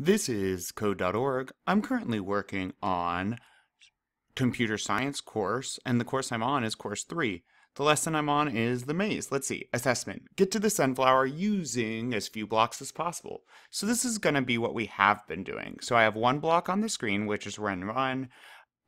This is code.org. I'm currently working on computer science course, and the course I'm on is course 3. The lesson I'm on is the maze. Let's see. Assessment. Get to the sunflower using as few blocks as possible. So this is going to be what we have been doing. So I have one block on the screen, which is when run,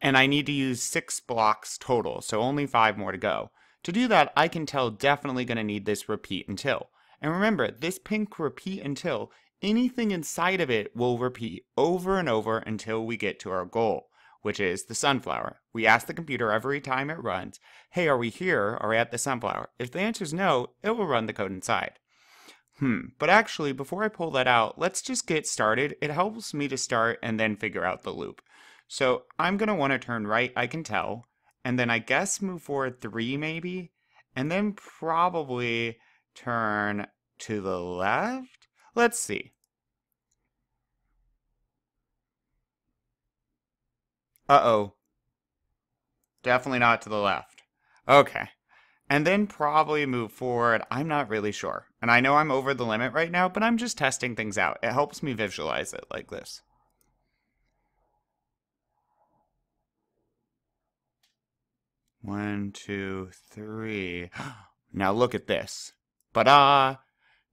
and I need to use six blocks total, so only five more to go. To do that, I can tell definitely going to need this repeat until. And remember, this pink repeat until anything inside of it will repeat over and over until we get to our goal, which is the sunflower. We ask the computer every time it runs, hey, are we here? Are we at the sunflower? If the answer is no, it will run the code inside. Hmm, but actually, before I pull that out, let's just get started. It helps me to start and then figure out the loop. So I'm going to want to turn right, I can tell, and then I guess move forward three maybe, and then probably turn to the left? Let's see. Uh-oh. Definitely not to the left. Okay. And then probably move forward. I'm not really sure. And I know I'm over the limit right now, but I'm just testing things out. It helps me visualize it like this. One, two, three. Now look at this. But-ah!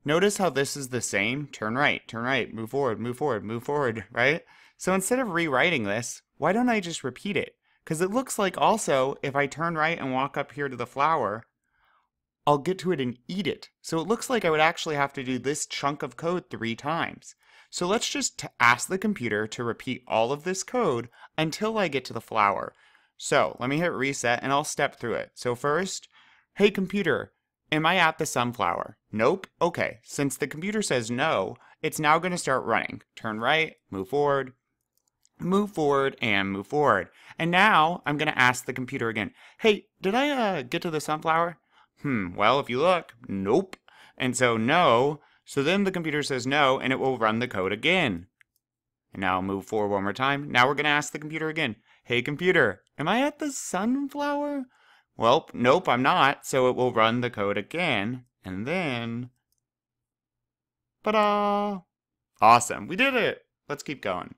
Notice how this is the same? Turn right, turn right, move forward, move forward, move forward, right? So instead of rewriting this, why don't I just repeat it? Because it looks like also, if I turn right and walk up here to the flower, I'll get to it and eat it. So it looks like I would actually have to do this chunk of code three times. So let's just ask the computer to repeat all of this code until I get to the flower. So let me hit reset and I'll step through it. So first, hey computer, Am I at the sunflower? Nope. Okay, since the computer says no, it's now going to start running. Turn right, move forward, move forward, and move forward. And now I'm going to ask the computer again, hey, did I uh, get to the sunflower? Hmm, well, if you look, nope. And so no, so then the computer says no, and it will run the code again. And now I'll move forward one more time. Now we're going to ask the computer again, hey computer, am I at the sunflower? Well, nope, I'm not, so it will run the code again, and then... Ta-da! Awesome, we did it! Let's keep going.